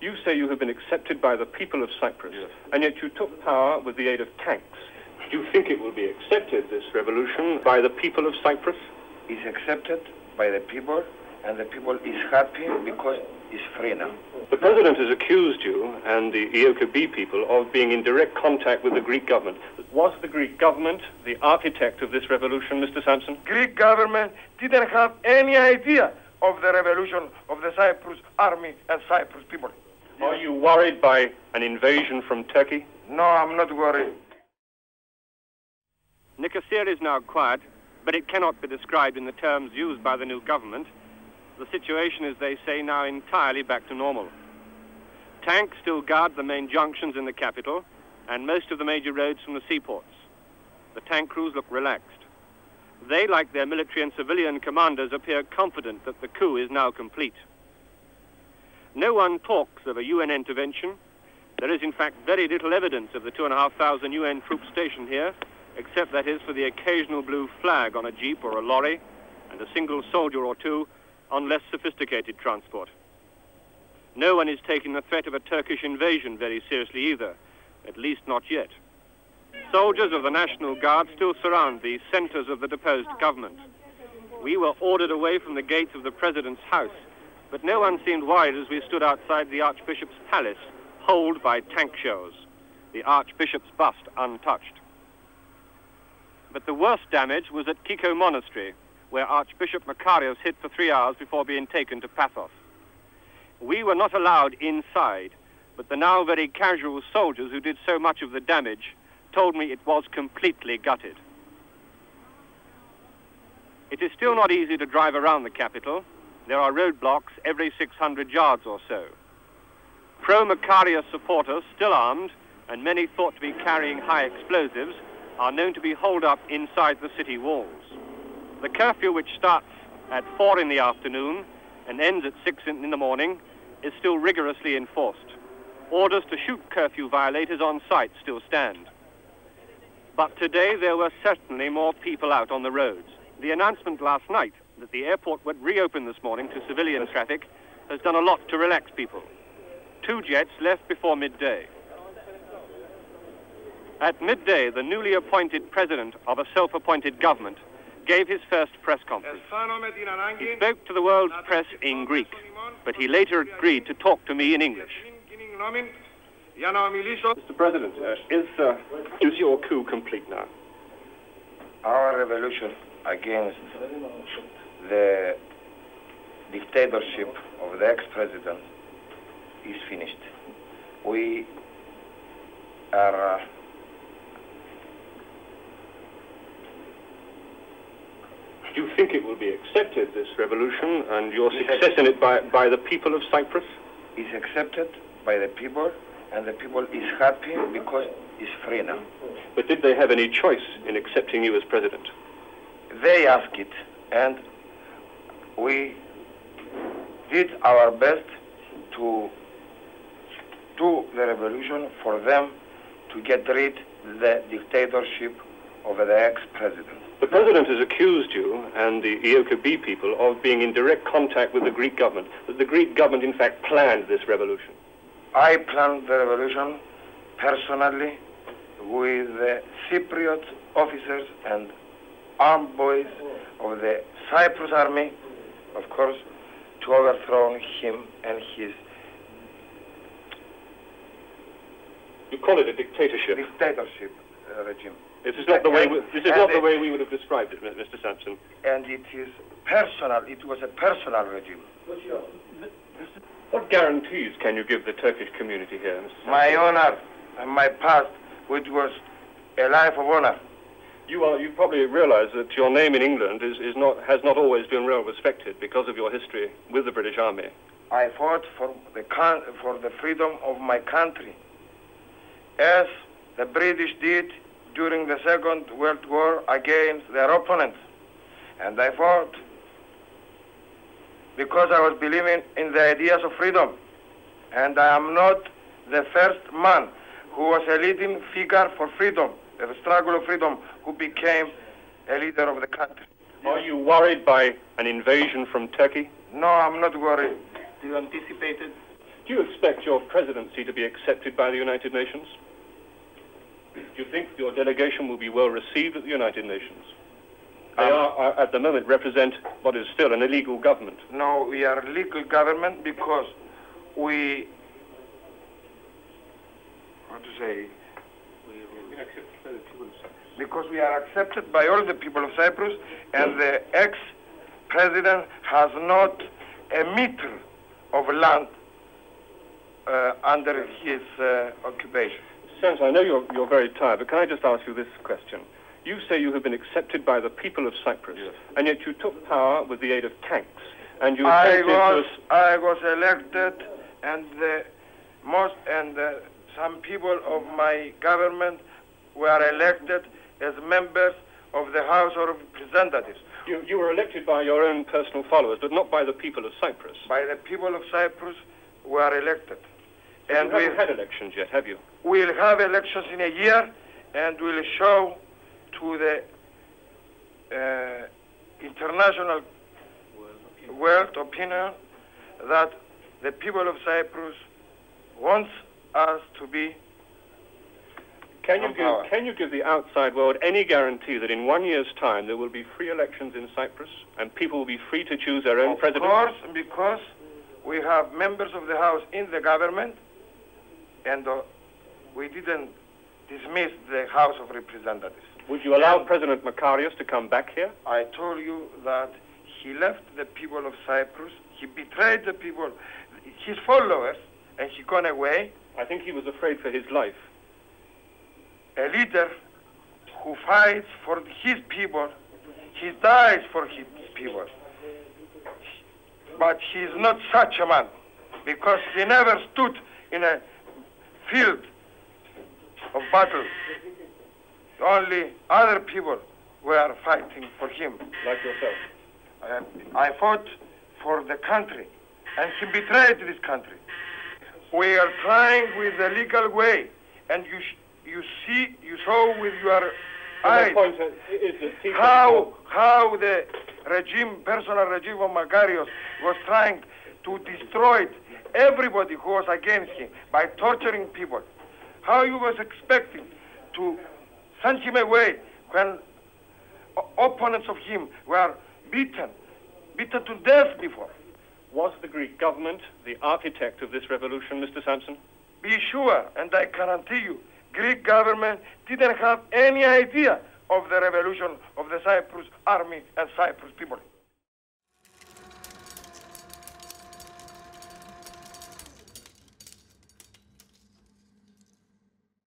You say you have been accepted by the people of Cyprus, Yes. and yet you took power with the aid of tanks. Do you think it will be accepted, this revolution, by the people of Cyprus? Is accepted by the people, and the people is happy because it's free now. The president has accused you and the EOKA-B people of being in direct contact with the Greek government. Was the Greek government the architect of this revolution, Mr. Sampson? Greek government didn't have any idea of the revolution of the Cyprus army and Cyprus people. Are you worried by an invasion from Turkey? No, I'm not worried. Nicosia is now quiet, but it cannot be described in the terms used by the new government. The situation is, they say, now entirely back to normal. Tanks still guard the main junctions in the capital and most of the major roads from the seaports. The tank crews look relaxed. They, like their military and civilian commanders, appear confident that the coup is now complete. No one talks of a UN intervention. There is, in fact, very little evidence of the two and a half thousand UN troops stationed here, except that is for the occasional blue flag on a jeep or a lorry, and a single soldier or two on less sophisticated transport. No one is taking the threat of a Turkish invasion very seriously either, at least not yet. Soldiers of the National Guard still surround the centers of the deposed government. We were ordered away from the gates of the President's house, but no one seemed worried as we stood outside the Archbishop's palace, holed by tank shells, the Archbishop's bust untouched. But the worst damage was at Kykko Monastery, where Archbishop Makarios hid for three hours before being taken to Paphos. We were not allowed inside, but the now very casual soldiers who did so much of the damage told me it was completely gutted. It is still not easy to drive around the capital. There are roadblocks every 600 yards or so. Pro-Makarios supporters, still armed, and many thought to be carrying high explosives, are known to be holed up inside the city walls. The curfew, which starts at 4 in the afternoon and ends at 6 in the morning, is still rigorously enforced. Orders to shoot curfew violators on sight still stand. But today there were certainly more people out on the roads. The announcement last night that the airport would reopen this morning to civilian traffic has done a lot to relax people. Two jets left before midday. At midday, the newly appointed president of a self-appointed government gave his first press conference. He spoke to the world's press in Greek, but he later agreed to talk to me in English. Mr. President, uh, is, uh, is your coup complete now? Our revolution against the dictatorship of the ex-president is finished. We are uh, Do you think it will be accepted, this revolution, and your success in it by, by the people of Cyprus? is accepted by the people, and the people is happy because it's free now. But did they have any choice in accepting you as president? They asked it, and we did our best to do the revolution for them to get rid the dictatorship of the ex-president. The president has accused you and the EOKA-B people of being in direct contact with the Greek government, that the Greek government, in fact, planned this revolution. I planned the revolution personally with the Cypriot officers and armed boys of the Cyprus army, of course, to overthrow him and his You call it a dictatorship. dictatorship uh, regime. This is not the way. We, this is not the way we would have described it, Mr. Sampson. And it is personal, it was a personal regime. What guarantees can you give the Turkish community here, Mr. Sampson? My honor and my past, which was a life of honor. You are. You probably realise that your name in England is, is not has not always been well respected because of your history with the British Army. I fought for the for the freedom of my country, as the British did during the Second World War against their opponents, and I fought because I was believing in the ideas of freedom, and I am not the first man who was a leading figure for freedom, the struggle of freedom, who became a leader of the country. Are you worried by an invasion from Turkey? No, I'm not worried. Do you anticipate it? Do you expect your presidency to be accepted by the United Nations? Do you think your delegation will be well received at the United Nations? They Um, are, are, at the moment, represent what is still an illegal government. No, we are a legal government because we, how to say, because we are accepted by all the people of Cyprus, and the ex-president has not a meter of land uh, under his uh, occupation. Sans, I know you're, you're very tired, but can I just ask you this question? You say you have been accepted by the people of Cyprus, and yet you took power with the aid of tanks, and you I attempted to was I was elected, and the most and uh, some people of my government were elected as members of the House of Representatives you, you were elected by your own personal followers, but not by the people of Cyprus. by the people of Cyprus were elected, and you we haven't had elections yet, have you? We will have elections in a year, and we'll show to the uh, international world opinion that the people of Cyprus wants us to be Can you, give, can you give the outside world any guarantee that in one year's time there will be free elections in Cyprus and people will be free to choose their own Of president? Of course, because we have members of the House in the government, and uh, we didn't dismiss the House of Representatives. Would you allow And- President Makarios to come back here? I told you that he left the people of Cyprus, he betrayed the people, his followers, and he gone away. I think he was afraid for his life. A leader who fights for his people, he dies for his people. But he is not such a man, because he never stood in a field of battle. Only other people were fighting for him. Like yourself. I, I fought for the country, and he betrayed this country. We are trying with the legal way, and you sh- you see, you saw with your eyes point is that people how how the regime, personal regime of Makarios, was trying to destroy everybody who was against him by torturing people. How you was expecting to send him away when opponents of him were beaten, beaten to death before. Was the Greek government the architect of this revolution, Mr. Sampson? Be sure, and I guarantee you, Greek government didn't have any idea of the revolution of the Cyprus army and Cyprus people.